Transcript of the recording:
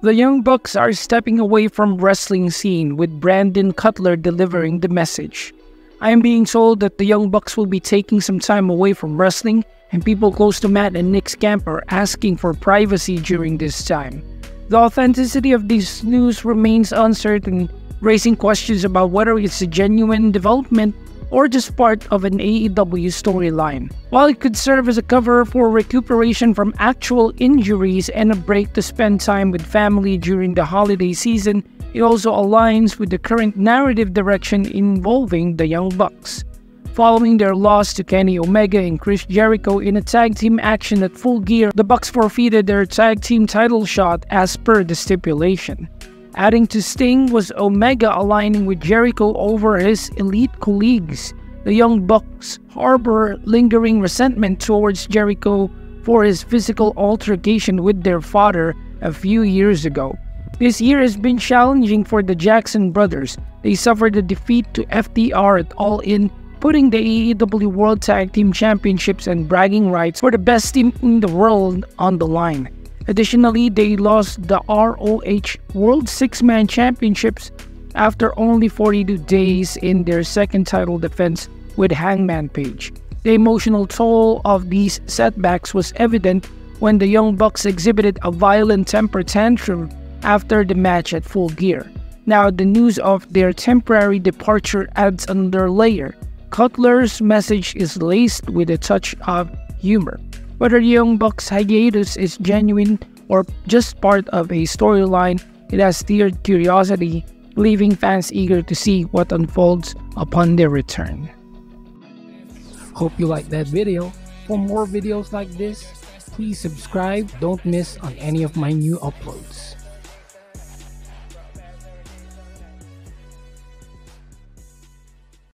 The Young Bucks are stepping away from wrestling scene with Brandon Cutler delivering the message. I am being told that the Young Bucks will be taking some time away from wrestling and people close to Matt and Nick's camp are asking for privacy during this time. The authenticity of this news remains uncertain, raising questions about whether it's a genuine development or just part of an AEW storyline. While it could serve as a cover for recuperation from actual injuries and a break to spend time with family during the holiday season, it also aligns with the current narrative direction involving the Young Bucks. Following their loss to Kenny Omega and Chris Jericho in a tag team action at Full Gear, the Bucks forfeited their tag team title shot as per the stipulation. Adding to Sting was Omega aligning with Jericho over his elite colleagues. The Young Bucks harbor lingering resentment towards Jericho for his physical altercation with their father a few years ago. This year has been challenging for the Jackson brothers. They suffered a defeat to FTR at All In, putting the AEW World Tag Team Championships and bragging rights for the best team in the world on the line. Additionally, they lost the ROH World Six Man Championships after only 42 days in their second title defense with Hangman Page. The emotional toll of these setbacks was evident when the Young Bucks exhibited a violent temper tantrum after the match at Full Gear. Now, the news of their temporary departure adds another layer. Cutler's message is laced with a touch of humor. Whether Young Bucks' hiatus is genuine or just part of a storyline, it has stirred curiosity, leaving fans eager to see what unfolds upon their return. Hope you liked that video. For more videos like this, please subscribe. Don't miss on any of my new uploads.